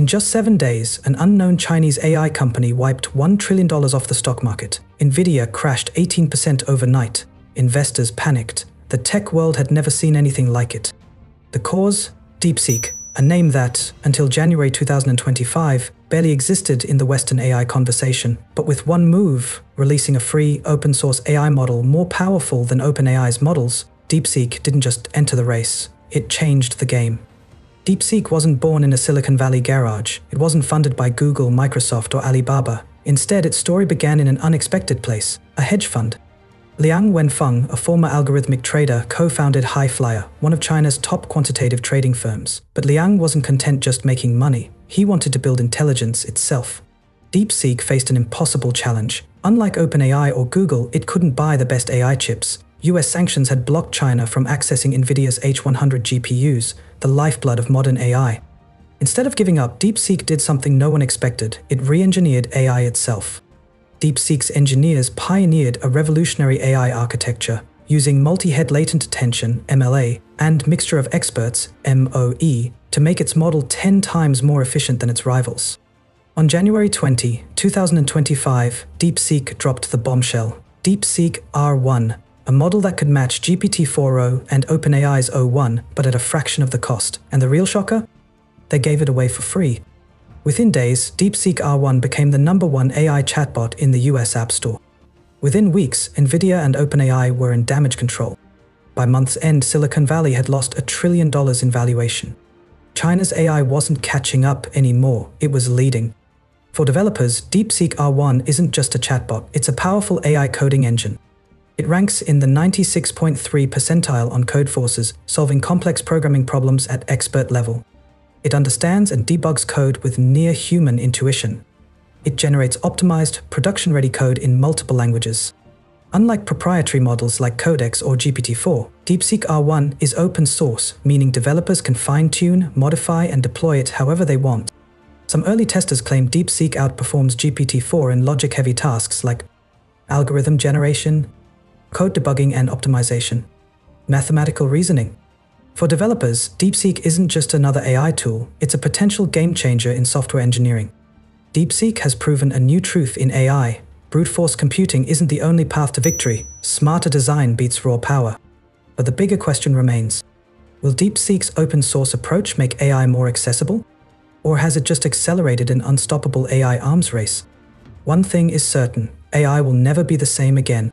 In just seven days, an unknown Chinese AI company wiped $1 trillion off the stock market. Nvidia crashed 18% overnight. Investors panicked. The tech world had never seen anything like it. The cause? DeepSeek, a name that, until January 2025, barely existed in the Western AI conversation. But with one move, releasing a free, open source AI model more powerful than OpenAI's models, DeepSeek didn't just enter the race, it changed the game. DeepSeek wasn't born in a Silicon Valley garage. It wasn't funded by Google, Microsoft, or Alibaba. Instead, its story began in an unexpected place a hedge fund. Liang Wenfeng, a former algorithmic trader, co founded Highflyer, one of China's top quantitative trading firms. But Liang wasn't content just making money, he wanted to build intelligence itself. DeepSeek faced an impossible challenge. Unlike OpenAI or Google, it couldn't buy the best AI chips. US sanctions had blocked China from accessing NVIDIA's H100 GPUs, the lifeblood of modern AI. Instead of giving up, DeepSeek did something no one expected it re engineered AI itself. DeepSeek's engineers pioneered a revolutionary AI architecture using multi-head latent attention MLA and mixture of experts MOE to make its model 10 times more efficient than its rivals. On January 20, 2025, DeepSeek dropped the bombshell, DeepSeek R1, a model that could match GPT-4o and OpenAI's O1, but at a fraction of the cost. And the real shocker? They gave it away for free. Within days, DeepSeek R1 became the number one AI chatbot in the US App Store. Within weeks, NVIDIA and OpenAI were in damage control. By month's end, Silicon Valley had lost a trillion dollars in valuation. China's AI wasn't catching up anymore, it was leading. For developers, DeepSeek R1 isn't just a chatbot, it's a powerful AI coding engine. It ranks in the 96.3 percentile on Codeforces, solving complex programming problems at expert level. It understands and debugs code with near human intuition. It generates optimized, production ready code in multiple languages. Unlike proprietary models like Codex or GPT-4, DeepSeek R1 is open source, meaning developers can fine-tune, modify, and deploy it however they want. Some early testers claim DeepSeek outperforms GPT-4 in logic-heavy tasks like algorithm generation, code debugging and optimization, mathematical reasoning, for developers, DeepSeek isn't just another AI tool, it's a potential game changer in software engineering. DeepSeek has proven a new truth in AI. Brute force computing isn't the only path to victory. Smarter design beats raw power. But the bigger question remains. Will DeepSeek's open source approach make AI more accessible? Or has it just accelerated an unstoppable AI arms race? One thing is certain, AI will never be the same again.